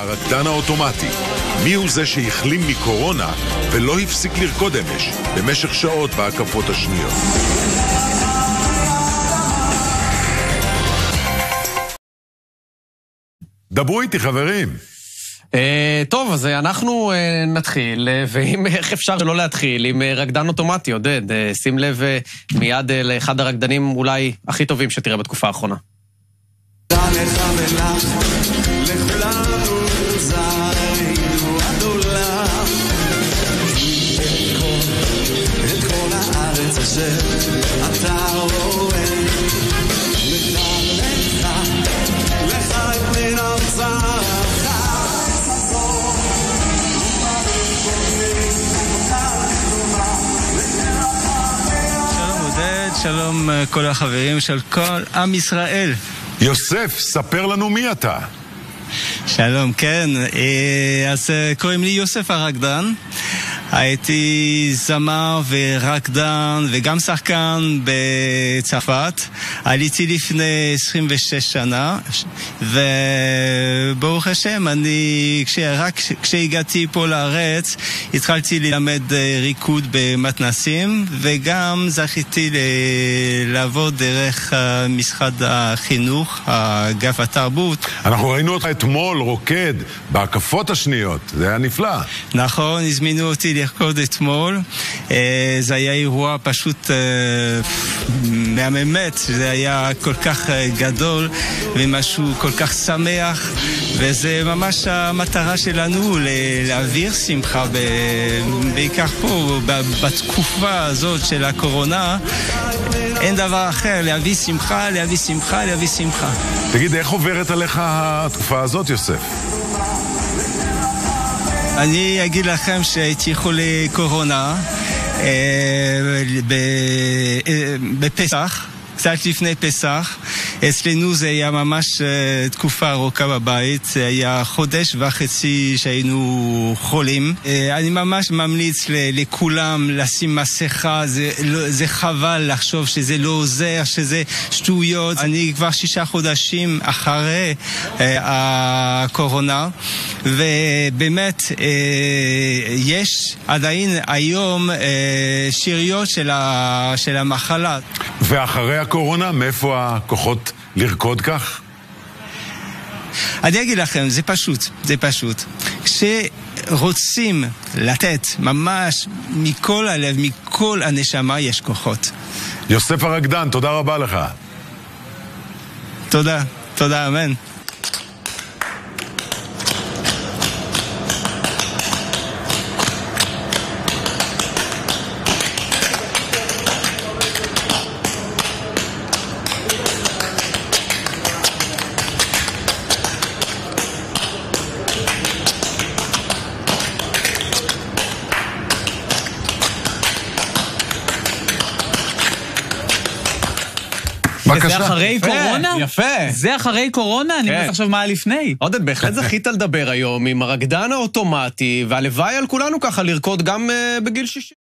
הרקדן האוטומטי. מי הוא זה שהחלים מקורונה ולא הפסיק לרקוד אמש במשך שעות בהקפות השניות? דברו איתי חברים. אה, טוב, אז אנחנו אה, נתחיל, אה, ואם, איך אפשר שלא להתחיל עם רקדן אוטומטי, עודד. שים לב מיד לאחד הרקדנים אולי הכי טובים שתראה בתקופה האחרונה. אתה רואה שלום אה, כל החברים של כל עם ישראל. יוסף, ספר לנו מי אתה. שלום, כן. אה, אז אה, קוראים לי יוסף הרקדן. הייתי זמר ורקדן וגם שחקן בצרפת. עליתי לפני 26 שנה, וברוך השם, אני, רק כשהגעתי פה לארץ, התחלתי ללמד אה, ריקוד במתנסים, וגם זכיתי לעבוד דרך משרד החינוך, אגף התרבות. אנחנו ראינו אותך אתמול רוקד בהקפות השניות, זה היה נפלא. נכון, הזמינו אותי לרקוד אתמול. אה, זה היה אירוע פשוט אה, מהממת, זה היה כל כך אה, גדול ומשהו כל כך שמח, וזה ממש המטרה שלנו להעביר שמחה, בעיקר פה, בתקופה הזאת של הקורונה. אין דבר אחר, להביא שמחה, להביא שמחה, להביא שמחה. תגיד, איך עוברת עליך התקופה הזאת, יוסף? אני אגיד לכם שהייתי חולה קורונה אה, אה, בפסח. קצת לפני פסח. אצלנו זה היה ממש אה, תקופה ארוכה בבית, זה היה חודש וחצי שהיינו חולים. אה, אני ממש ממליץ לכולם לשים מסכה, זה, לא, זה חבל לחשוב שזה לא עוזר, שזה שטויות. אני כבר שישה חודשים אחרי אה, הקורונה, ובאמת יש עדיין היום שיריות של, של המחלה. ואחרי הקורונה, מאיפה הכוחות לרקוד כך? אני אגיד לכם, זה פשוט, זה פשוט. כשרוצים לתת ממש מכל הלב, מכל הנשמה, יש כוחות. יוסף הרקדן, תודה רבה לך. תודה, תודה, אמן. בבקשה. זה אחרי יפה, קורונה? יפה. זה אחרי קורונה? כן. אני מנסה עכשיו מה היה לפני. עודד, בהחלט זכית לדבר היום עם הרקדן האוטומטי, והלוואי על כולנו ככה לרקוד גם uh, בגיל 60.